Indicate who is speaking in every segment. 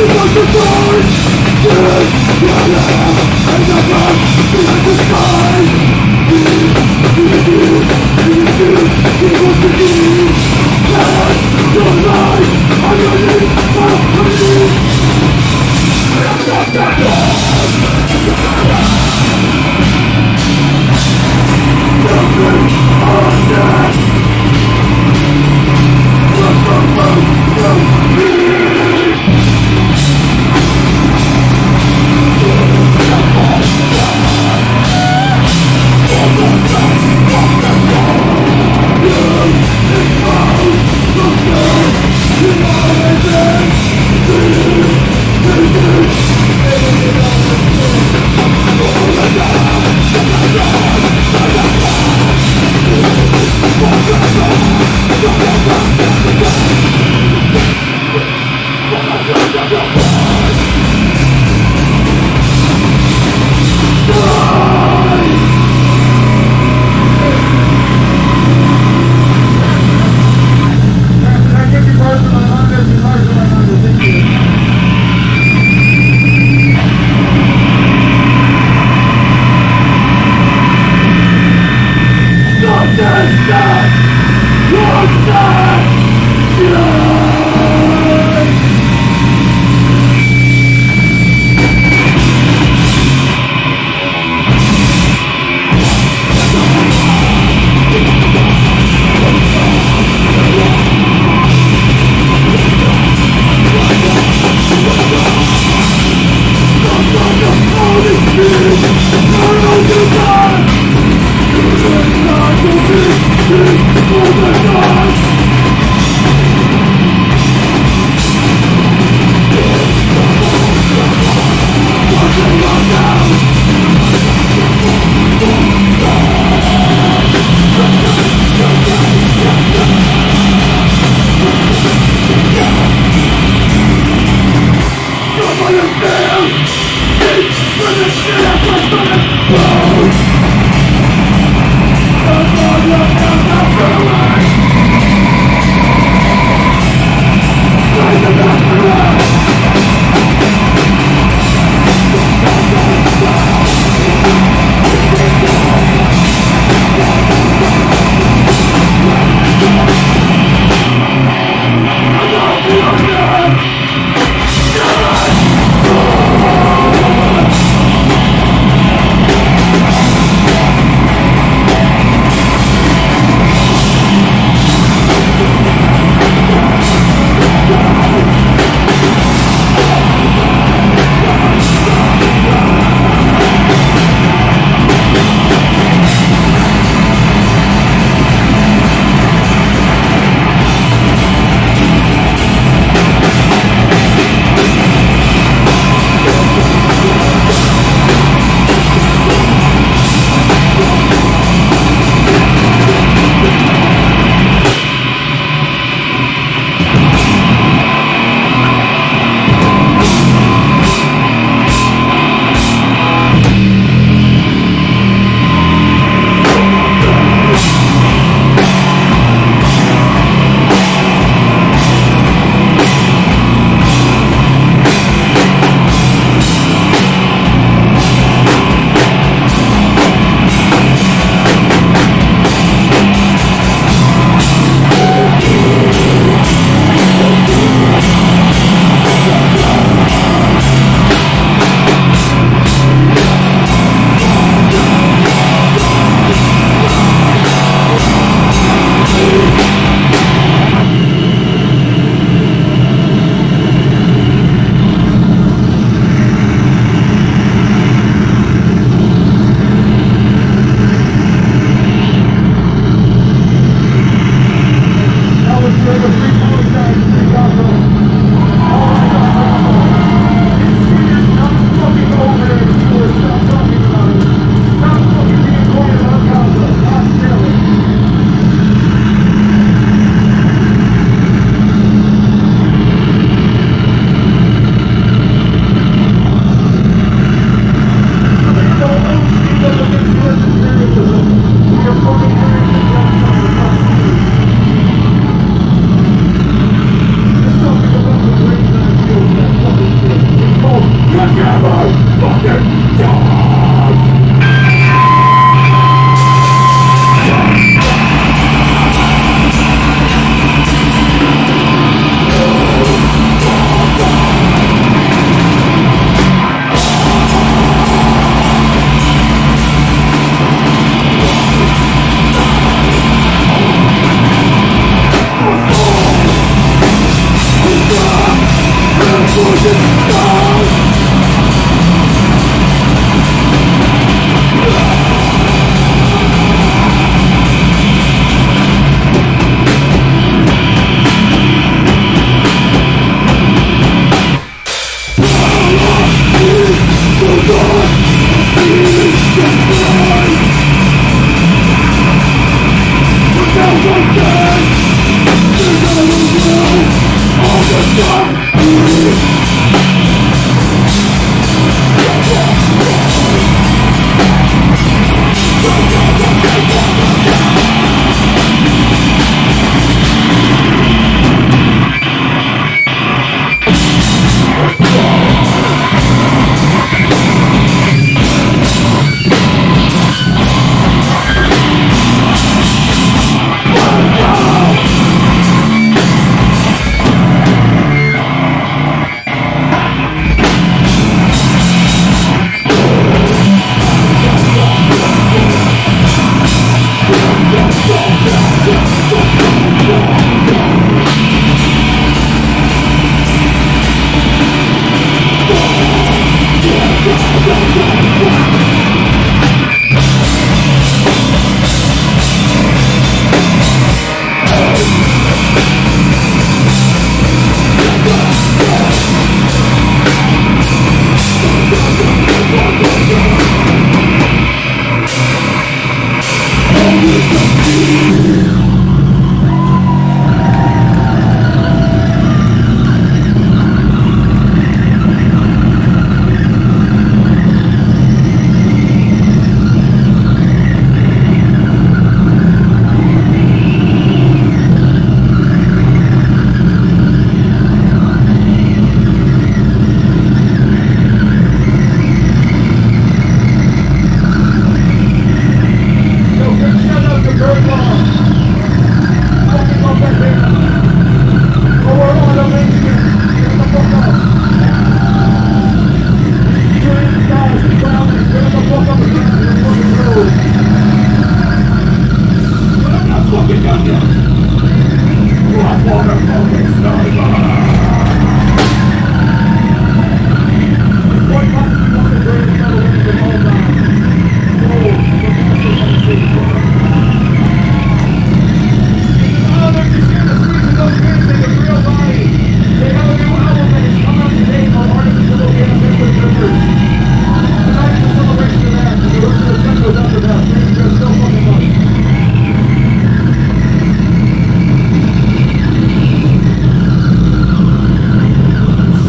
Speaker 1: It was the dark, dead, and the blood, You. Don't the be,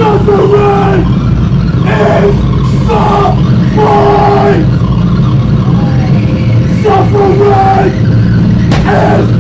Speaker 1: Suffering is the point! Suffering is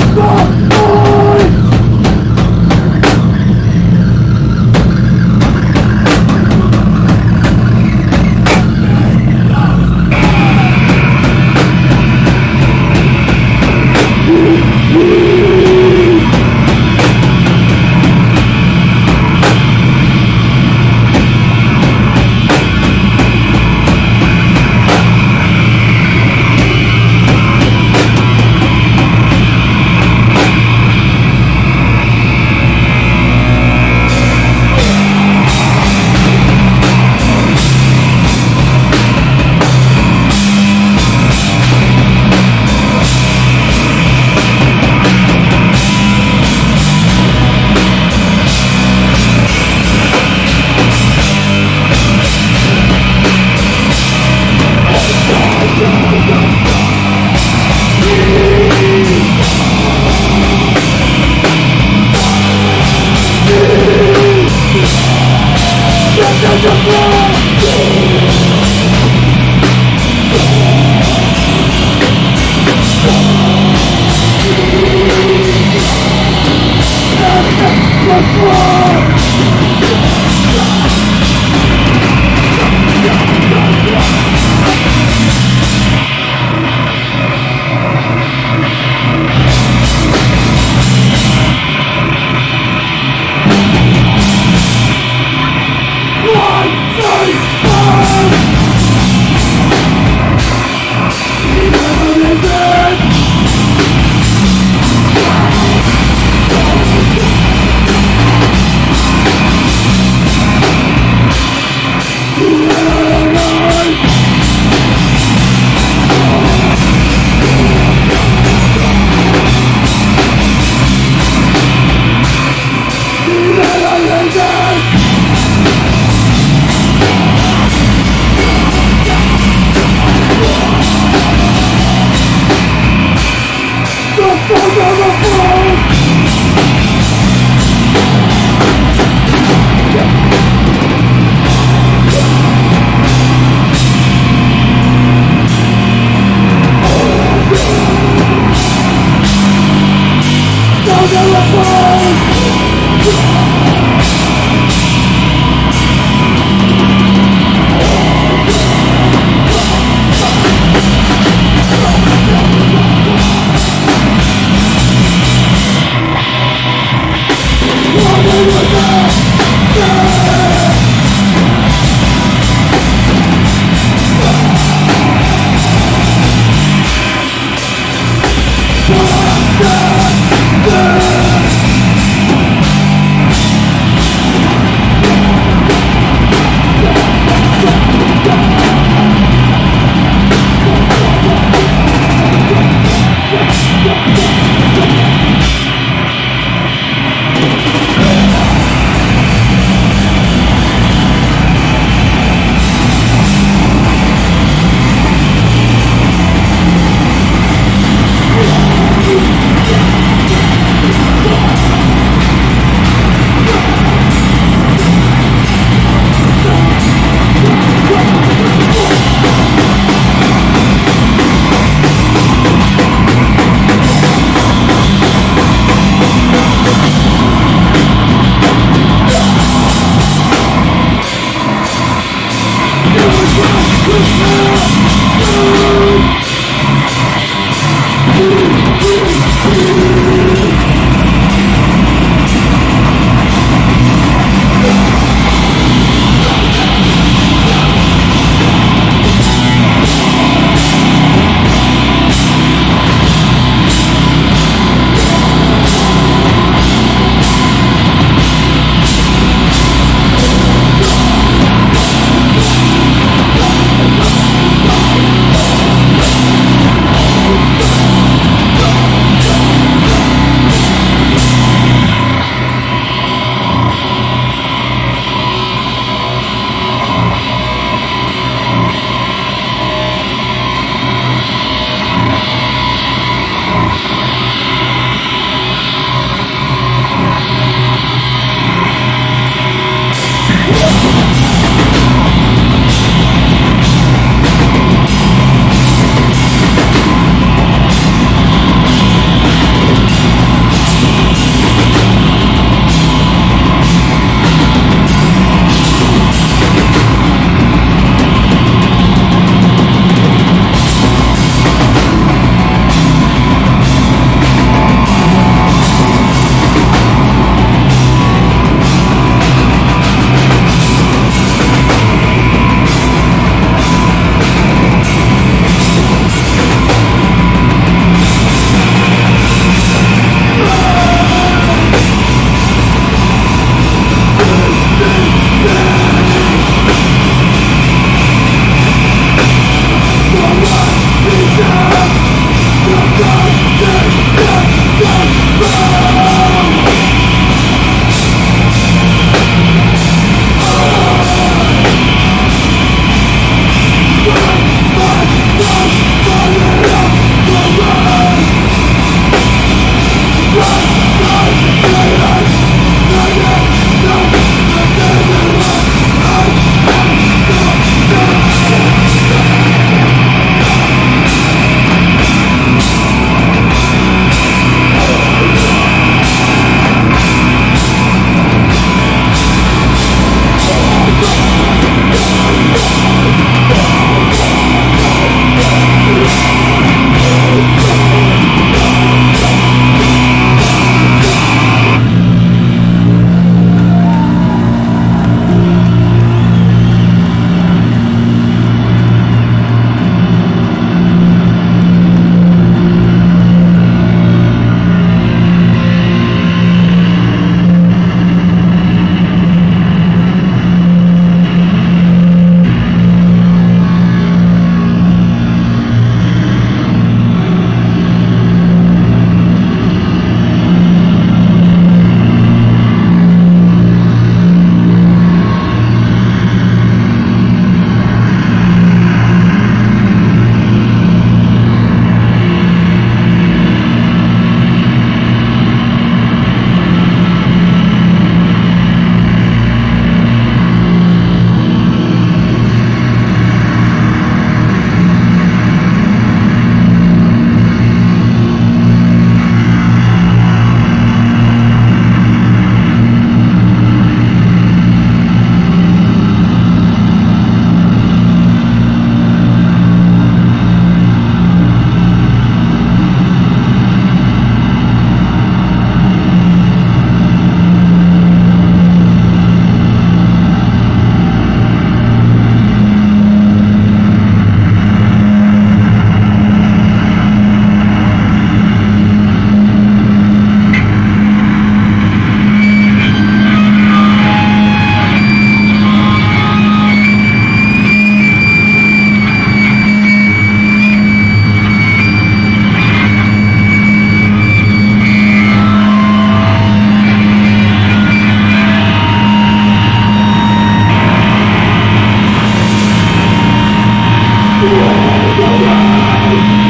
Speaker 1: Thank